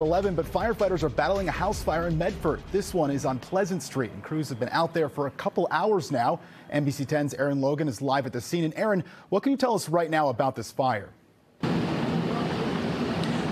11, but firefighters are battling a house fire in Medford. This one is on Pleasant Street, and crews have been out there for a couple hours now. NBC 10's Aaron Logan is live at the scene. And Aaron, what can you tell us right now about this fire?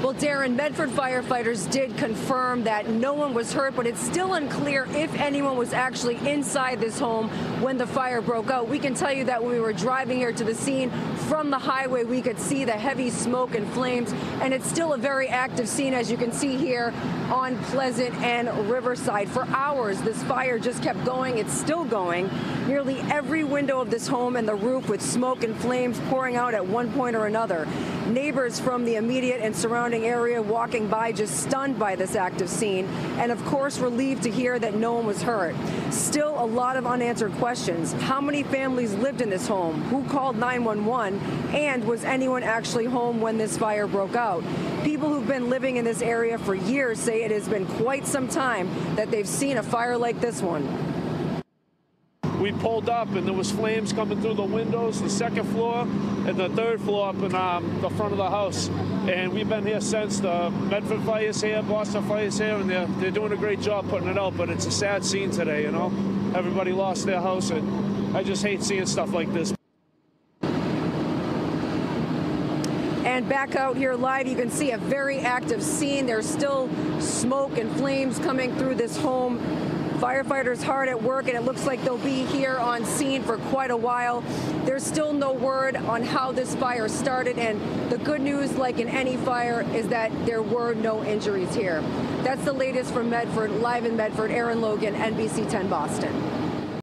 Well, Darren, Medford firefighters did confirm that no one was hurt, but it's still unclear if anyone was actually inside this home when the fire broke out. We can tell you that when we were driving here to the scene from the highway, we could see the heavy smoke and flames, and it's still a very active scene, as you can see here on Pleasant and Riverside. For hours, this fire just kept going. It's still going. Nearly every window of this home and the roof with smoke and flames pouring out at one point or another. Neighbors from the immediate and surrounding area walking by just stunned by this active scene and of course relieved to hear that no one was hurt. Still a lot of unanswered questions. How many families lived in this home? Who called 911? And was anyone actually home when this fire broke out? People who've been living in this area for years say it has been quite some time that they've seen a fire like this one we pulled up and there was flames coming through the windows, the second floor and the third floor up in um, the front of the house. And we've been here since the Medford Fire's here, Boston Fire's here, and they're, they're doing a great job putting it out. But it's a sad scene today, you know. Everybody lost their house, and I just hate seeing stuff like this. And back out here live, you can see a very active scene. There's still smoke and flames coming through this home. Firefighters hard at work, and it looks like they'll be here on scene for quite a while. There's still no word on how this fire started, and the good news, like in any fire, is that there were no injuries here. That's the latest from Medford. Live in Medford, Aaron Logan, NBC 10 Boston.